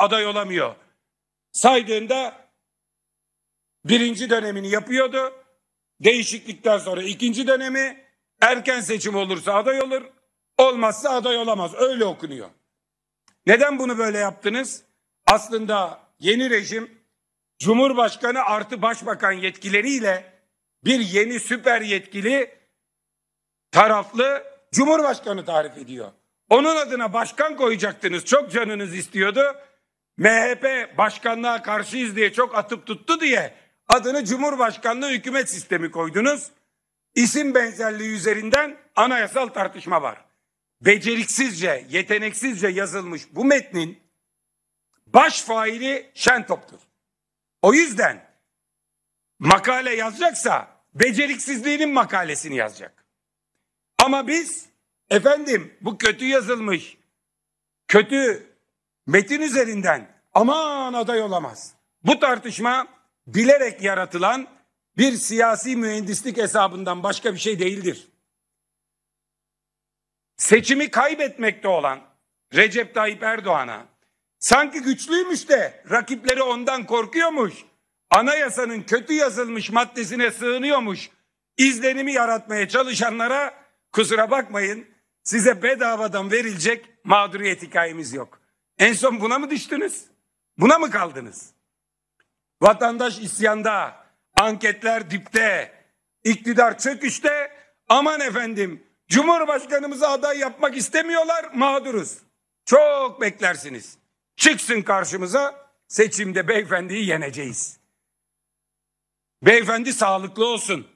aday olamıyor. Saydığında birinci dönemini yapıyordu. Değişiklikten sonra ikinci dönemi erken seçim olursa aday olur. Olmazsa aday olamaz. Öyle okunuyor. Neden bunu böyle yaptınız? Aslında yeni rejim Cumhurbaşkanı artı başbakan yetkileriyle bir yeni süper yetkili taraflı Cumhurbaşkanı tarif ediyor. Onun adına başkan koyacaktınız. Çok canınız istiyordu. MHP başkanlığa karşıyız diye çok atıp tuttu diye adını Cumhurbaşkanlığı hükümet sistemi koydunuz. İsim benzerliği üzerinden anayasal tartışma var. Beceriksizce, yeteneksizce yazılmış bu metnin baş faili Şentop'tur. O yüzden makale yazacaksa beceriksizliğinin makalesini yazacak. Ama biz efendim bu kötü yazılmış, kötü metin üzerinden aman aday olamaz. Bu tartışma bilerek yaratılan bir siyasi mühendislik hesabından başka bir şey değildir. Seçimi kaybetmekte olan Recep Tayyip Erdoğan'a sanki güçlüymüş de rakipleri ondan korkuyormuş. Anayasanın kötü yazılmış maddesine sığınıyormuş. izlenimi yaratmaya çalışanlara kusura bakmayın size bedavadan verilecek mağduriyet hikayemiz yok. En son buna mı düştünüz? Buna mı kaldınız? Vatandaş isyanda, anketler dipte, iktidar çöküşte. Aman efendim, Cumhurbaşkanımızı aday yapmak istemiyorlar, mağduruz. Çok beklersiniz. Çıksın karşımıza, seçimde beyefendiyi yeneceğiz. Beyefendi sağlıklı olsun.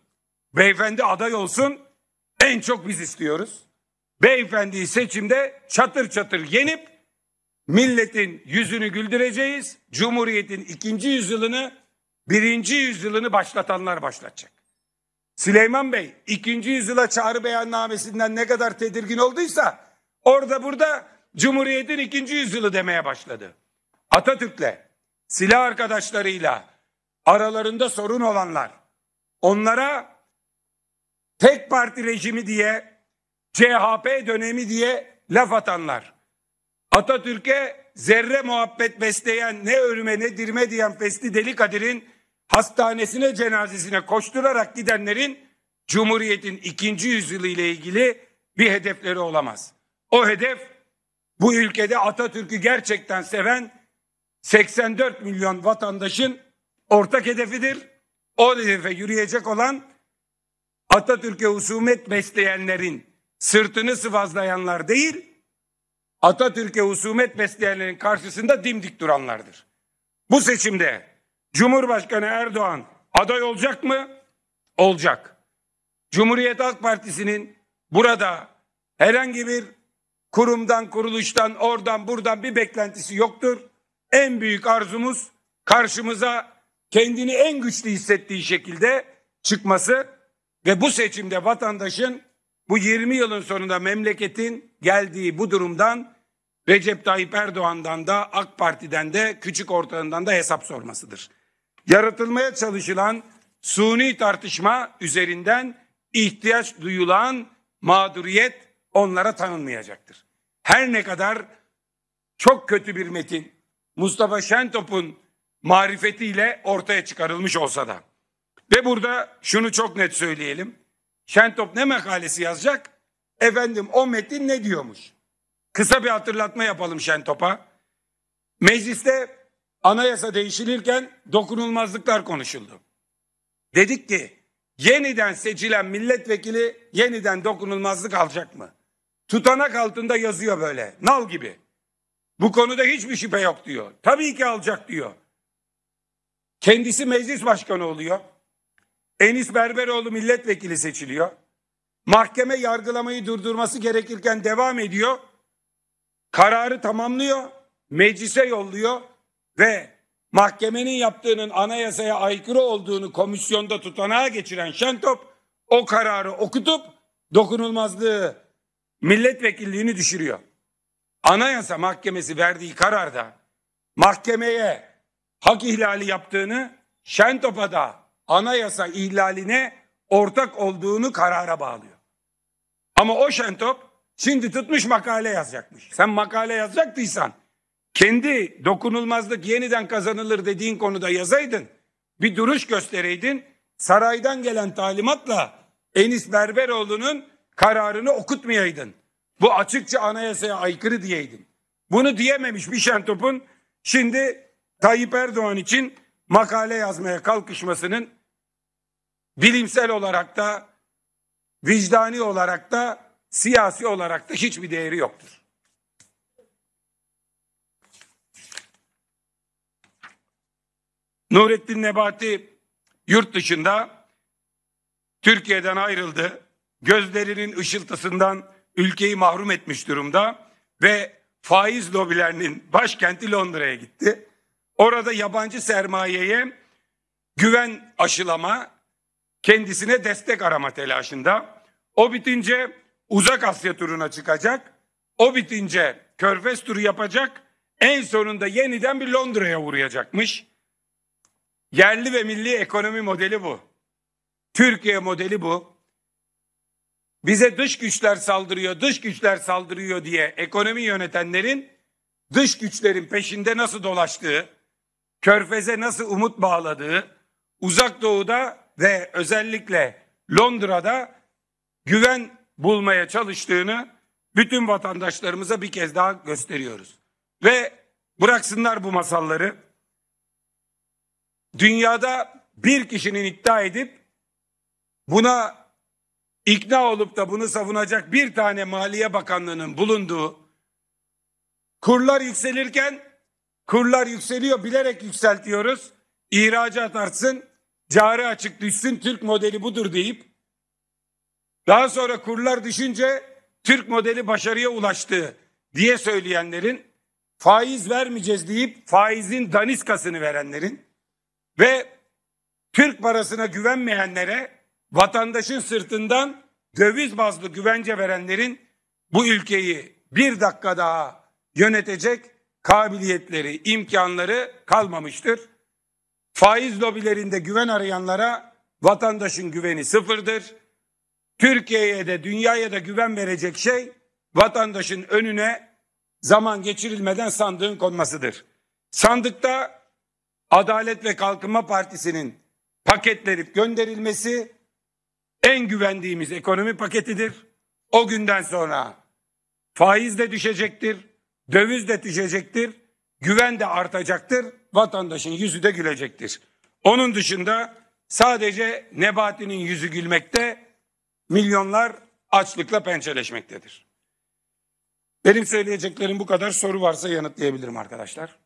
Beyefendi aday olsun. En çok biz istiyoruz. Beyefendiyi seçimde çatır çatır yenip milletin yüzünü güldüreceğiz. Cumhuriyetin ikinci yüzyılını, birinci yüzyılını başlatanlar başlatacak. Süleyman Bey ikinci yüzyıla çağrı beyannamesinden ne kadar tedirgin olduysa orada burada Cumhuriyetin ikinci yüzyılı demeye başladı. Atatürk'le, silah arkadaşlarıyla aralarında sorun olanlar onlara tek parti rejimi diye CHP dönemi diye laf atanlar Atatürk'e zerre muhabbet besleyen ne ölüme ne dirme diyen Fesli Deli Kadir'in hastanesine cenazesine koşturarak gidenlerin Cumhuriyet'in ikinci yüzyılı ile ilgili bir hedefleri olamaz. O hedef bu ülkede Atatürk'ü gerçekten seven 84 milyon vatandaşın ortak hedefidir. O hedefe yürüyecek olan Atatürk'e husumet besleyenlerin sırtını sıvazlayanlar değil, Atatürk'e husumet besleyenlerin karşısında dimdik duranlardır. Bu seçimde Cumhurbaşkanı Erdoğan aday olacak mı? Olacak. Cumhuriyet Halk Partisi'nin burada herhangi bir kurumdan, kuruluştan, oradan, buradan bir beklentisi yoktur. En büyük arzumuz karşımıza kendini en güçlü hissettiği şekilde çıkması ve bu seçimde vatandaşın bu 20 yılın sonunda memleketin geldiği bu durumdan Recep Tayyip Erdoğan'dan da AK Parti'den de küçük ortağından da hesap sormasıdır. Yaratılmaya çalışılan suni tartışma üzerinden ihtiyaç duyulan mağduriyet onlara tanınmayacaktır. Her ne kadar çok kötü bir metin Mustafa Şentop'un marifetiyle ortaya çıkarılmış olsa da. Ve burada şunu çok net söyleyelim. Şentop ne makalesi yazacak? Efendim o metin ne diyormuş? Kısa bir hatırlatma yapalım Şentop'a. Mecliste anayasa değişilirken dokunulmazlıklar konuşuldu. Dedik ki yeniden seçilen milletvekili yeniden dokunulmazlık alacak mı? Tutanak altında yazıyor böyle nal gibi. Bu konuda hiçbir şüphe yok diyor. Tabii ki alacak diyor. Kendisi meclis başkanı oluyor. Enis Berberoğlu milletvekili seçiliyor. Mahkeme yargılamayı durdurması gerekirken devam ediyor kararı tamamlıyor, meclise yolluyor ve mahkemenin yaptığının anayasaya aykırı olduğunu komisyonda tutanağa geçiren Şentop o kararı okutup dokunulmazlığı milletvekilliğini düşürüyor. Anayasa Mahkemesi verdiği kararda mahkemeye hak ihlali yaptığını Şentop'a da anayasa ihlaline ortak olduğunu karara bağlıyor. Ama o Şentop Şimdi tutmuş makale yazacakmış. Sen makale yazacaktıysan kendi dokunulmazlık yeniden kazanılır dediğin konuda yazaydın. Bir duruş göstereydin. Saraydan gelen talimatla Enis Berberoğlu'nun kararını okutmayaydın. Bu açıkça anayasaya aykırı diyeydin. Bunu diyememiş bir şentopun şimdi Tayyip Erdoğan için makale yazmaya kalkışmasının bilimsel olarak da vicdani olarak da siyasi olarak da hiçbir değeri yoktur. Nurettin Nebati yurt dışında Türkiye'den ayrıldı. Gözlerinin ışıltısından ülkeyi mahrum etmiş durumda ve faiz lobilerinin başkenti Londra'ya gitti. Orada yabancı sermayeye güven aşılama, kendisine destek arama telaşında. O bitince Uzak Asya turuna çıkacak. O bitince Körfez turu yapacak. En sonunda yeniden bir Londra'ya uğrayacakmış. Yerli ve milli ekonomi modeli bu. Türkiye modeli bu. Bize dış güçler saldırıyor, dış güçler saldırıyor diye ekonomi yönetenlerin dış güçlerin peşinde nasıl dolaştığı, körfeze nasıl umut bağladığı, uzak doğuda ve özellikle Londra'da güven bulmaya çalıştığını bütün vatandaşlarımıza bir kez daha gösteriyoruz. Ve bıraksınlar bu masalları. Dünyada bir kişinin iddia edip buna ikna olup da bunu savunacak bir tane Maliye Bakanlığı'nın bulunduğu kurlar yükselirken kurlar yükseliyor bilerek yükseltiyoruz. İhracat artsın, cari açık düşsün, Türk modeli budur deyip daha sonra kurlar düşünce Türk modeli başarıya ulaştı diye söyleyenlerin faiz vermeyeceğiz deyip faizin daniskasını verenlerin ve Türk parasına güvenmeyenlere vatandaşın sırtından döviz bazlı güvence verenlerin bu ülkeyi bir dakika daha yönetecek kabiliyetleri, imkanları kalmamıştır. Faiz lobilerinde güven arayanlara vatandaşın güveni sıfırdır. Türkiye'ye de dünyaya da güven verecek şey vatandaşın önüne zaman geçirilmeden sandığın konmasıdır. Sandıkta Adalet ve Kalkınma Partisi'nin paketlenip gönderilmesi en güvendiğimiz ekonomi paketidir. O günden sonra faiz de düşecektir, döviz de düşecektir, güven de artacaktır, vatandaşın yüzü de gülecektir. Onun dışında sadece Nebati'nin yüzü gülmekte, milyonlar açlıkla pençeleşmektedir. Benim söyleyeceklerim bu kadar. Soru varsa yanıtlayabilirim arkadaşlar.